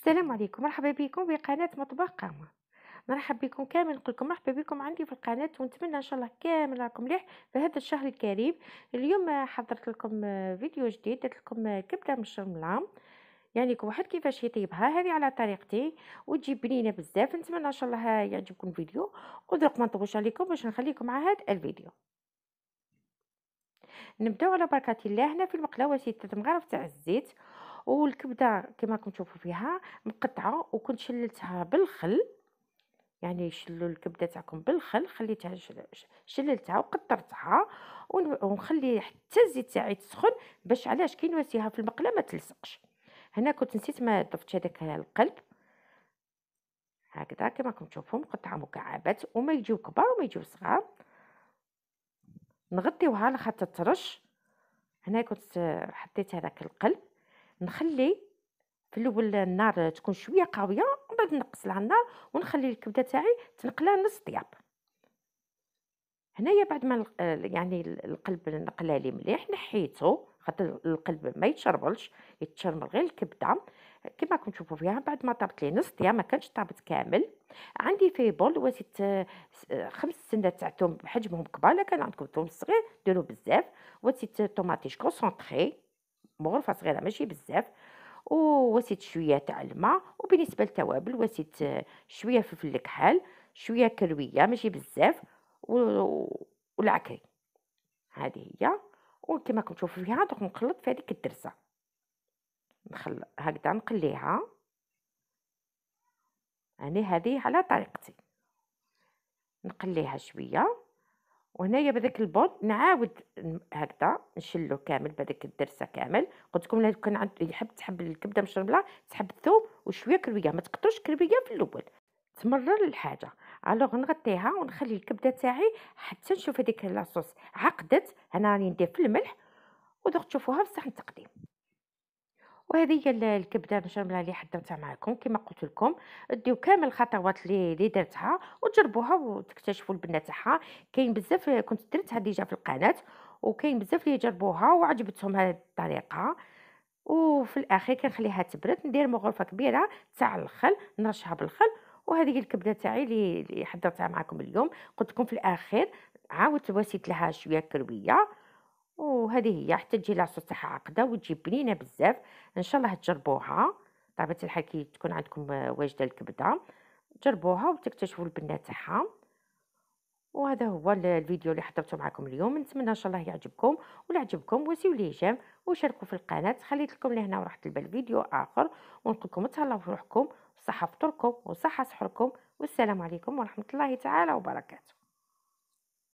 السلام عليكم مرحبا بكم في قناة مطبخ. قامة مرحبا بكم كامل نقول لكم مرحبا بكم عندي في القناة ونتمنى إن شاء الله كامل راكم مليح في هذا الشهر الكريم. اليوم حضرت لكم فيديو جديد درت لكم كبدة مشرمله يعني كل واحد كيفاش يطيبها هذه على طريقتي. وتجي بنينة بزاف نتمنى إن شاء الله يعجبكم الفيديو. ودرك ما نطولش عليكم باش نخليكم مع هذا الفيديو. نبداو على بركة الله. هنا في المقله وسيلة مغرف تاع الزيت. والكبدة كما راكم تشوفوا فيها مقطعة وكنت شللتها بالخل يعني شلوا الكبدة تاعكم بالخل خليتها شللتها وقطرتها ونخلي حتى الزيت تاعي تسخن باش علاش كي نواسيها في المقلة ما تلصقش. هنا كنت نسيت ما ضفت هذاك القلب. هكذا كما راكم تشوفوا مقطعة مكعبات وما يجيو كبار وما يجيو صغار. نغطيوها لخاطر ترش. هنا كنت حطيت هذاك القلب. نخلي في الأول النار تكون شوية قوية ومن بعد نقص لها النار ونخلي الكبدة تاعي تنقلها نص طياب هنايا بعد ما يعني القلب نقلها لي مليح نحيته خاطر القلب ما يتشربلش يتشرمل غير الكبدة. كما راكم تشوفوا فيها بعد ما طابت لي نص طياب ما كانش طابت كامل. عندي في بول وزيت خمس سنات تاع توم بحجمهم كبار كان عندكم توم صغير ديروا بزاف. وزيت طوماطيش كونسونطري مغرفة صغيرة ماشي بزاف ووسيت شوية تاع الماء وبالنسبة للتوابل وسيت شوية فلفل الكحل شوية كروية ماشي بزاف والعكري هذه هي. وكما راكم تشوفوا فيها دوك نخلط في هذيك الدرسة. نخل هكذا نقليها. يعني هذه على طريقتي. نقليها شوية. وهنايا بهذاك البول نعاود هكذا نشلو كامل بهذاك الدرسة كامل. قلت لكم لو كان عند يحب تحب الكبدة مشرمله تحب الثوم وشوية كروية ما تكثرش كروية في الأول. تمرر الحاجة. ألوغ نغطيها ونخلي الكبدة تاعي حتى نشوف هذيك لاصوص عقدت. أنا راني ندير في الملح ودوك تشوفوها في صحن تقديم. وهذه هي الكبدة المشمله اللي حضرتها معكم كما قلت لكم ديو كامل الخطوات اللي درتها وتجربوها وتكتشفوا البنه تاعها كاين بزاف كنت درتها ديجا في القناة وكاين بزاف اللي جربوها وعجبتهم هذه الطريقة. وفي الأخير كنخليها تبرد ندير مغرفة كبيرة تاع الخل نرشها بالخل. وهذه الكبدة تاعي اللي حضرتها معكم اليوم. قلت لكم في الأخير عاودت وسيت لها شوية كروية. وهذه هي حتى تجي لاصوص تاعها عقده وتجي بنينه بزاف. إن شاء الله تجربوها. طبيعه الحال كي تكون عندكم واجدة الكبدة. جربوها وتكتشفوا البنه تاعها وهذا هو الفيديو اللي حضرته معكم اليوم. نتمنى إن شاء الله يعجبكم. ولا عجبكم وسيو لي جيم وشاركوا في القناة. خليت لكم لهنا وراح البال فيديو آخر. ونقول لكم تهلاو في روحكم. وصحه فطوركم وصحة سحركم. والسلام عليكم ورحمة الله تعالى وبركاته.